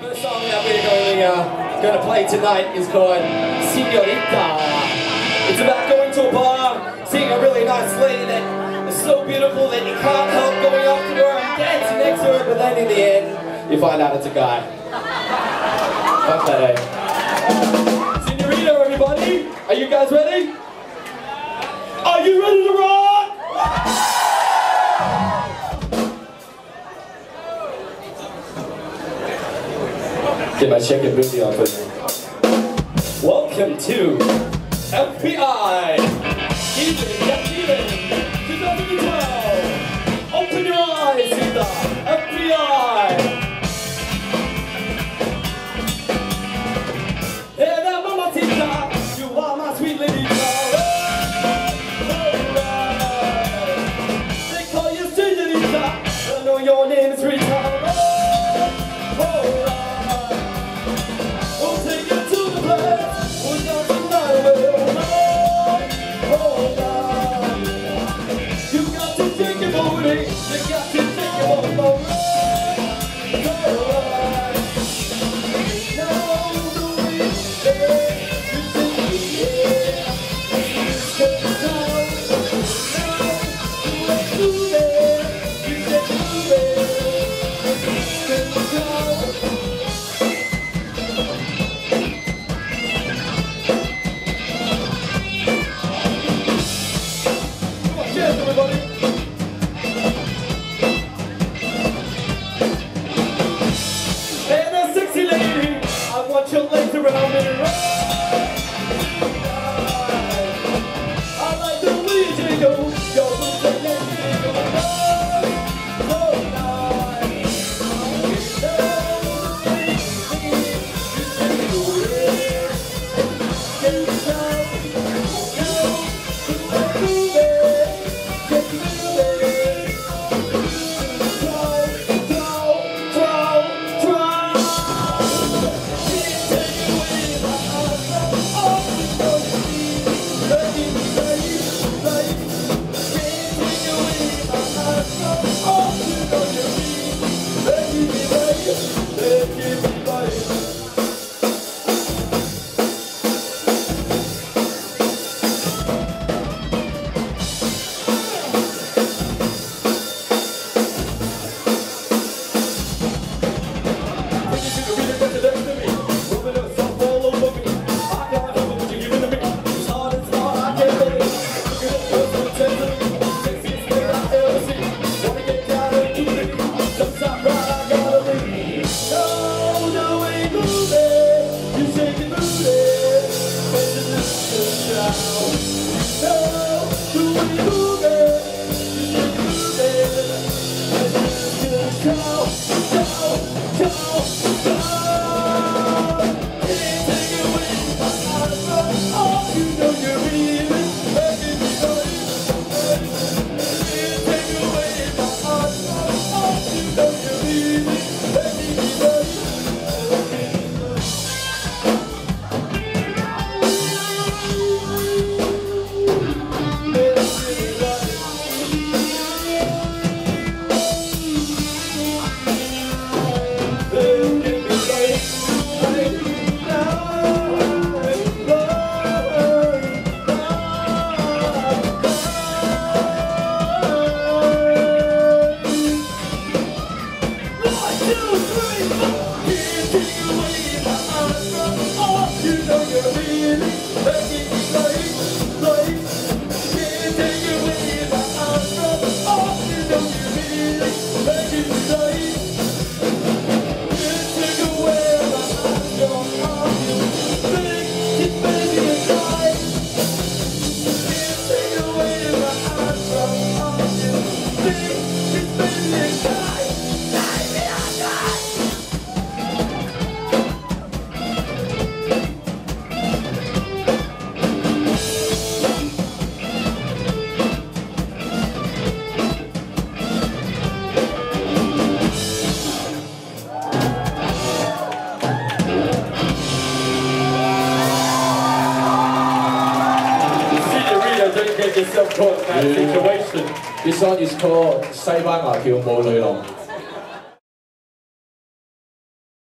The song that we're going, uh, going to play tonight is called Senorita. It's about going to a bar, seeing a really nice lady that is so beautiful that you can't help going up to her and dancing next to her, but then in the end, you find out it's a guy. Fuck that, eh? Senorita, everybody! Are you guys ready? Are you ready to rock? Get my chicken booty for me. Welcome to FBI get yourself caught in that situation. This song is called 西班牙跳舞女郎。